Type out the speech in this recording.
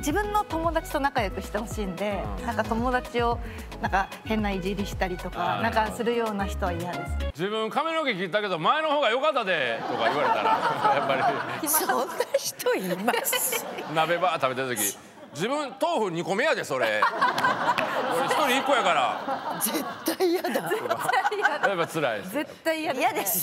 自分の友達と仲良くしてほしいんで、なんか友達をなんか変ないじりしたりとかなんかするような人は嫌です。自分髪の毛切ったけど前の方が良かったでとか言われたら やっぱり。そんな人います？鍋ば食べた時。自分豆腐2個目やでそれ。俺一人1個やから。絶対嫌だ。やっぱ辛い絶対嫌です、嫌です。